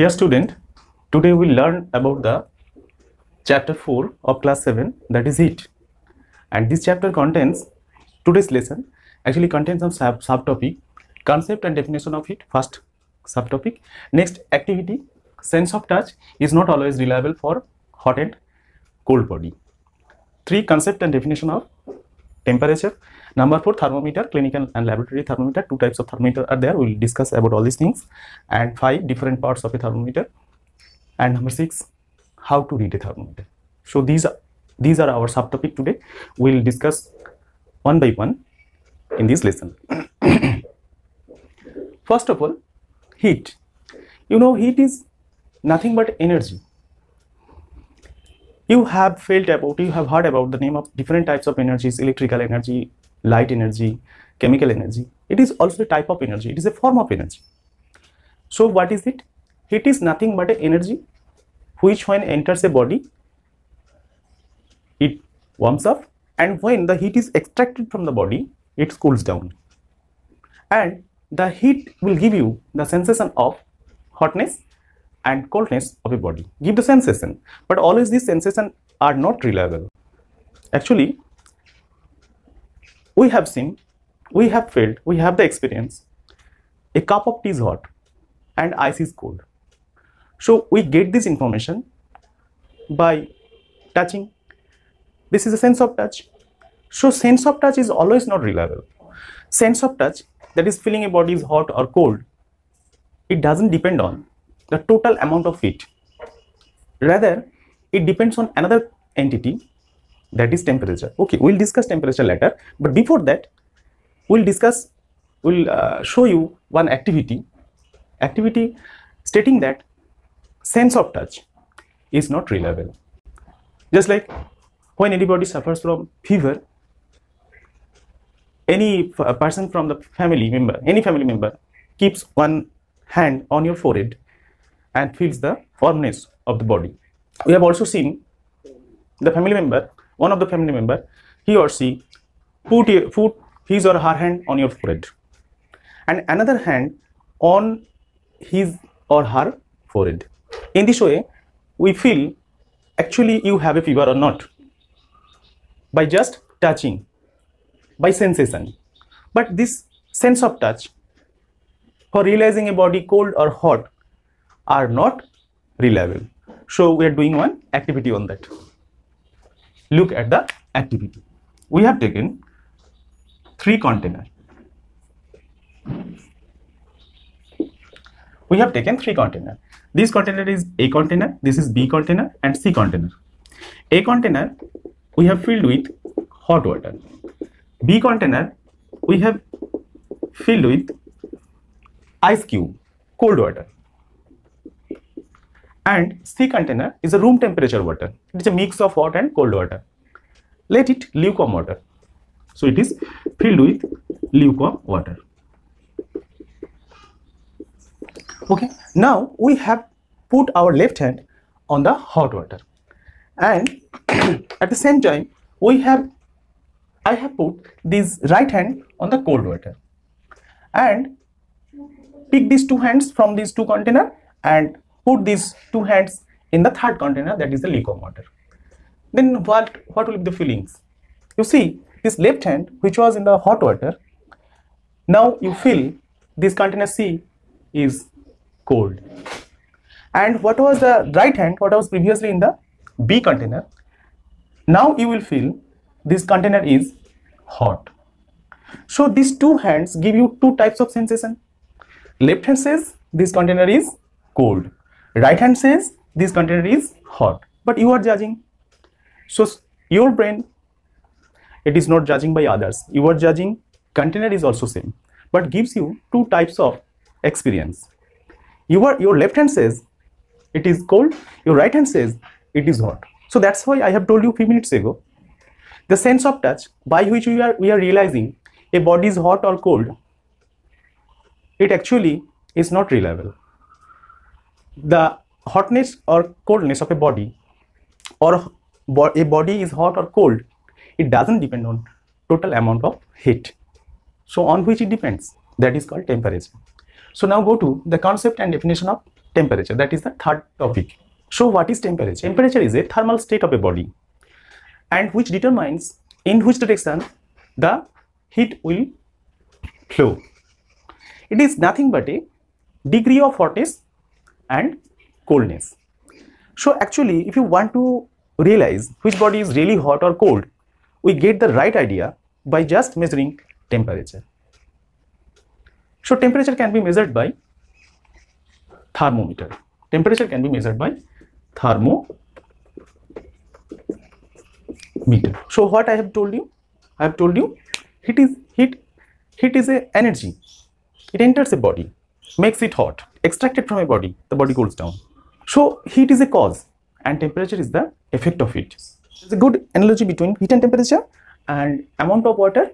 Dear student, today we learn about the chapter 4 of class 7 that is heat and this chapter contains today's lesson actually contains some sub subtopic concept and definition of heat first subtopic. Next activity sense of touch is not always reliable for hot and cold body. Three concept and definition of temperature number four thermometer clinical and laboratory thermometer two types of thermometer are there. We'll discuss about all these things. And five different parts of a thermometer. And number six how to read a thermometer. So these are these are our subtopic today. We'll discuss one by one in this lesson. First of all heat. You know heat is nothing but energy you have felt about you have heard about the name of different types of energies electrical energy light energy chemical energy. It is also a type of energy. It is a form of energy. So what is it? Heat is nothing but a energy which when enters a body it warms up and when the heat is extracted from the body it cools down. And the heat will give you the sensation of hotness and coldness of a body. Give the sensation. But always these sensations are not reliable. Actually we have seen we have felt we have the experience. A cup of tea is hot and ice is cold. So we get this information by touching. This is a sense of touch. So sense of touch is always not reliable. Sense of touch that is feeling a body is hot or cold it doesn't depend on the total amount of heat. Rather it depends on another entity that is temperature. Okay we'll discuss temperature later but before that we'll discuss we'll uh, show you one activity. Activity stating that sense of touch is not reliable. Just like when anybody suffers from fever any person from the family member any family member keeps one hand on your forehead and feels the firmness of the body. We have also seen the family member one of the family member he or she put, put his or her hand on your forehead and another hand on his or her forehead. In this way we feel actually you have a fever or not by just touching by sensation. But this sense of touch for realizing a body cold or hot are not reliable so we are doing one activity on that look at the activity. We have taken three container. We have taken three container. This container is A container, this is B container and C container. A container we have filled with hot water. B container we have filled with ice cube, cold water. And C container is a room temperature water. It is a mix of hot and cold water. Let it lukewarm water. So it is filled with lukewarm water. Okay. Now we have put our left hand on the hot water and at the same time we have I have put this right hand on the cold water and pick these two hands from these two container and put these two hands in the third container that is the lukewarm water then what what will be the feelings you see this left hand which was in the hot water now you feel this container c is cold. And what was the right hand what was previously in the b container now you will feel this container is hot. So these two hands give you two types of sensation. Left hand says this container is cold right hand says this container is hot but you are judging. So your brain it is not judging by others. You are judging container is also same but gives you two types of experience. Your your left hand says it is cold your right hand says it is hot. So that's why i have told you few minutes ago the sense of touch by which we are we are realizing a body is hot or cold it actually is not reliable the hotness or coldness of a body or a body is hot or cold it doesn't depend on total amount of heat so on which it depends that is called temperature So now go to the concept and definition of temperature. That is the third topic. So what is temperature? Temperature is a thermal state of a body and which determines in which direction the heat will flow. It is nothing but a degree of hotness and coldness. So actually if you want to realize which body is really hot or cold, we get the right idea by just measuring temperature. So temperature can be measured by thermometer. Temperature can be measured by thermometer. So what I have told you? I have told you heat is heat heat is a energy. It enters a body, makes it hot, extracted from a body, the body cools down. So heat is a cause and temperature is the effect of it. It's a good analogy between heat and temperature and amount of water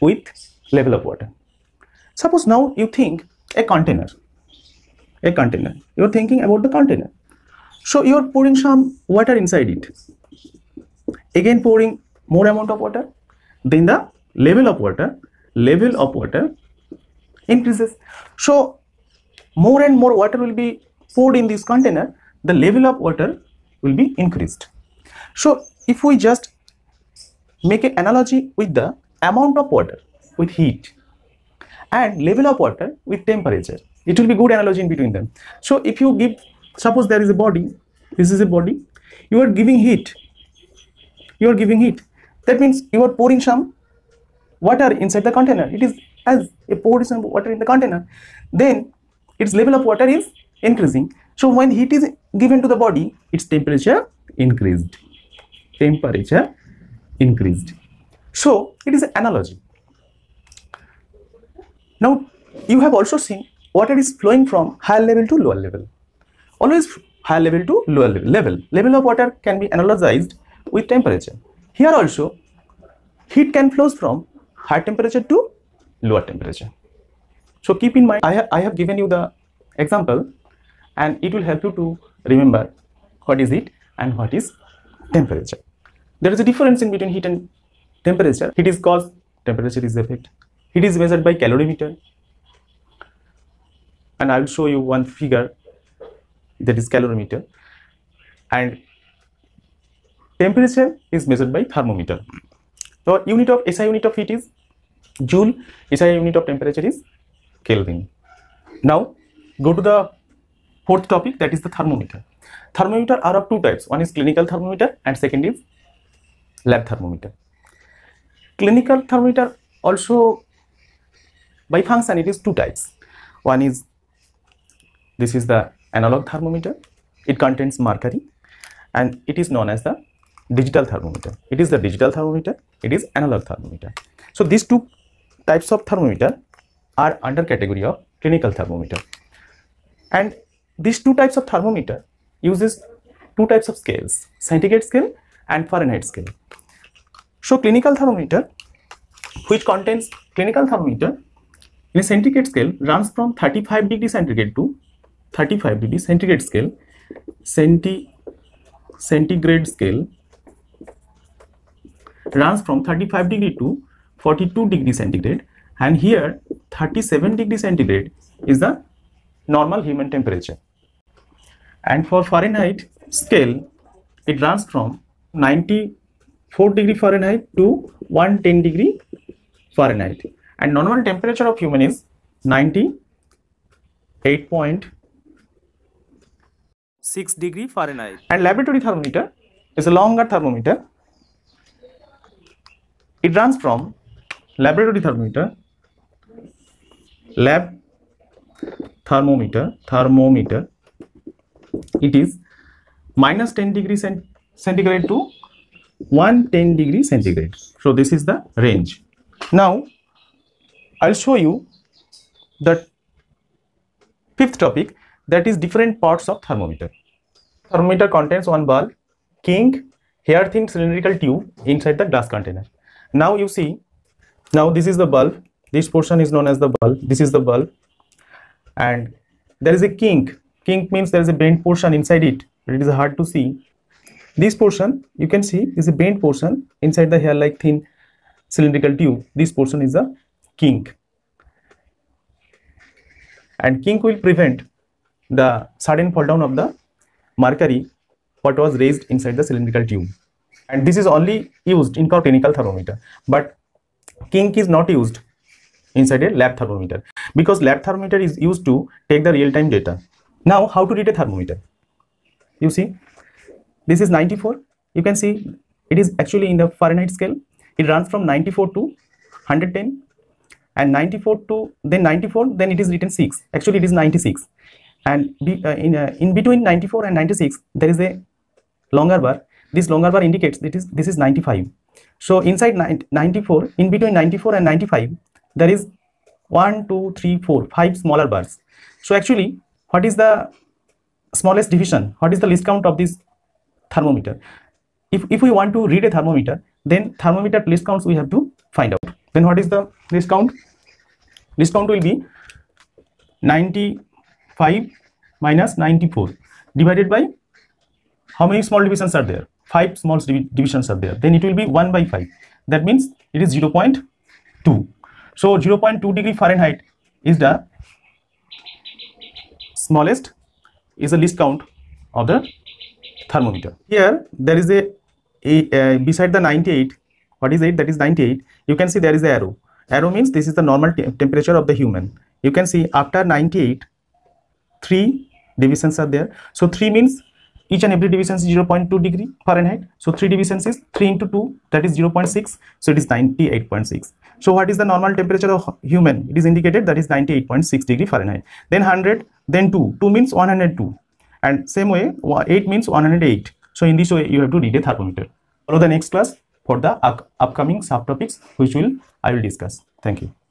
with level of water. Suppose now you think a container, a container. You're thinking about the container. So you're pouring some water inside it. Again pouring more amount of water. Then the level of water, level of water increases. So more and more water will be poured in this container. The level of water will be increased. So if we just make an analogy with the amount of water with heat and level of water with temperature it will be good analogy in between them so if you give suppose there is a body this is a body you are giving heat you are giving heat that means you are pouring some water inside the container it is as a pour some water in the container then its level of water is increasing so when heat is given to the body its temperature increased temperature increased so it is an analogy now, you have also seen water is flowing from higher level to lower level. Always higher level to lower level. Level, level of water can be analogized with temperature. Here also, heat can flow from high temperature to lower temperature. So keep in mind, I, ha I have given you the example and it will help you to remember what is heat and what is temperature. There is a difference in between heat and temperature. Heat is cause, temperature is effect. Heat is measured by calorimeter. And I will show you one figure that is calorimeter. And temperature is measured by thermometer. So unit of SI unit of heat is joule, SI unit of temperature is Kelvin. Now go to the fourth topic that is the thermometer. Thermometer are of two types. One is clinical thermometer and second is lab thermometer. Clinical thermometer also by function, it is two types. One is this is the analog thermometer. It contains mercury and it is known as the digital thermometer. It is the digital thermometer. It is analog thermometer. So these two types of thermometer are under category of clinical thermometer. And these two types of thermometer uses two types of scales, centigrade scale and Fahrenheit scale. So clinical thermometer which contains clinical thermometer in a centigrade scale runs from 35 degree centigrade to 35 degree centigrade scale centi centigrade scale runs from 35 degree to 42 degree centigrade and here 37 degree centigrade is the normal human temperature and for Fahrenheit scale it runs from 94 degree Fahrenheit to 110 degree Fahrenheit and normal temperature of human is 98.6 degree Fahrenheit. And laboratory thermometer is a longer thermometer. It runs from laboratory thermometer, lab thermometer, thermometer. It is minus 10 degree cent centigrade to 110 degree centigrade. So this is the range. Now I'll show you the fifth topic that is different parts of thermometer. Thermometer contains one bulb, kink, hair thin cylindrical tube inside the glass container. Now you see, now this is the bulb, this portion is known as the bulb, this is the bulb. And there is a kink. Kink means there is a bent portion inside it, it is hard to see. This portion you can see is a bent portion inside the hair like thin cylindrical tube. This portion is a kink. And kink will prevent the sudden fall down of the mercury what was raised inside the cylindrical tube. And this is only used in clinical thermometer. But kink is not used inside a lab thermometer. Because lab thermometer is used to take the real-time data. Now how to read a thermometer? You see this is 94 you can see it is actually in the fahrenheit scale. It runs from 94 to 110 and 94 to then 94 then it is written 6 actually it is 96 and be, uh, in uh, in between 94 and 96 there is a longer bar. This longer bar indicates that is this is 95 so inside 94 in between 94 and 95 there is 1 2 3 4 5 smaller bars. So actually what is the smallest division? What is the least count of this thermometer? If, if we want to read a thermometer then thermometer least counts we have to find out. Then what is the least count? Least count will be 95 minus 94 divided by how many small divisions are there? Five small divisions are there. Then it will be 1 by 5 that means it is 0 0.2 so 0.2 degree fahrenheit is the smallest is the least count of the thermometer. Here there is a, a beside the 98 what is it that is 98 you can see there is the arrow. Arrow means this is the normal te temperature of the human. You can see after 98 three divisions are there. So 3 means each and every division is 0.2 degree Fahrenheit. So 3 divisions is 3 into 2 that is 0.6 so it is 98.6 so what is the normal temperature of human? It is indicated that is 98.6 degree Fahrenheit. Then 100 then 2 2 means 102 and same way 8 means 108 so in this way you have to read a thermometer. Follow the next class for the upcoming subtopics which will I will discuss. Thank you.